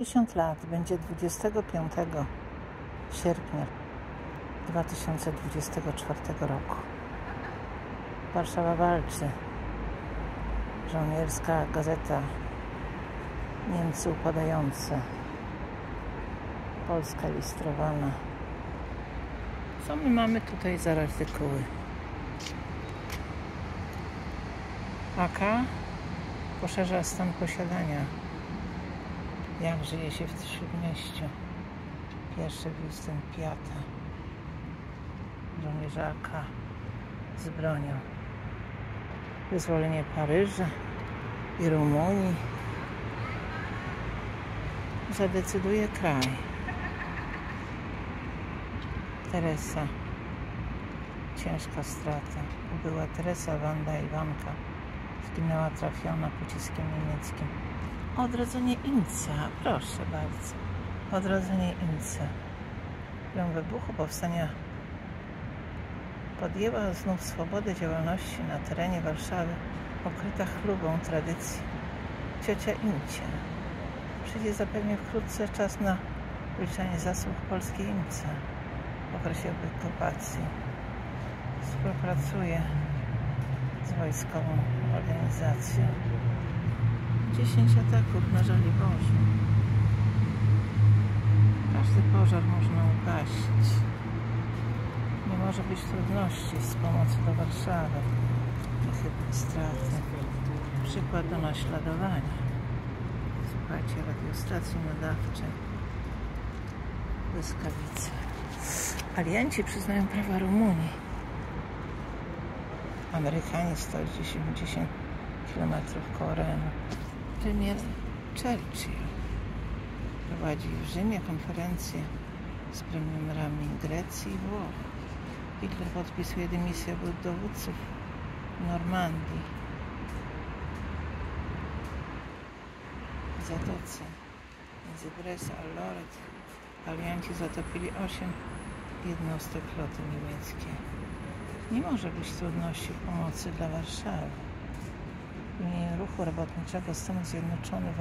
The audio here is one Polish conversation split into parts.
10 lat będzie 25 sierpnia 2024 roku. Warszawa walczy. Żołnierska gazeta. Niemcy upadające. Polska ilustrowana. Co my mamy tutaj za artykuły? AK poszerza stan posiadania. Jak żyje się w Śródmieściu? Pierwszy występ Piata. Żołnierzaka z bronią. Wyzwolenie Paryża i Rumunii. Zadecyduje kraj. Teresa. Ciężka strata. Była Teresa, Wanda Iwanka. Zginęła trafiona pociskiem niemieckim. Odrodzenie Inca, proszę bardzo. Odrodzenie Inca. W wybuchu powstania podjęła znów swobodę działalności na terenie Warszawy, okryta chlubą tradycji. Ciocia Incia. Przyjdzie zapewne wkrótce czas na uliczanie zasług polskiej Inca w okresie okupacji. Współpracuje z wojskową organizacją. 10 ataków na Żoliborzu. Każdy pożar można ugasić. Nie może być trudności z pomocą do Warszawy. Niechybne straty. Przykład do naśladowania. Słuchajcie radiostacji nadawczej. Błyskawice. Alianci przyznają prawa Rumunii. Amerykanie 170 km koło Renu premier Churchill prowadzi w Rzymie konferencję z premierami Grecji i Włoch. Hitler podpisuje dymisję obu dowódców Normandii. W Zatoce między Brest a Loret alianci zatopili 8 jednostek floty niemieckiej. Nie może być trudności pomocy dla Warszawy ruchu robotniczego Stanów Zjednoczonych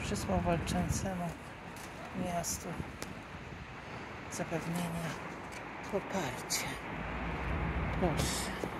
przysłał walczącemu miastu zapewnienia poparcia. Proszę.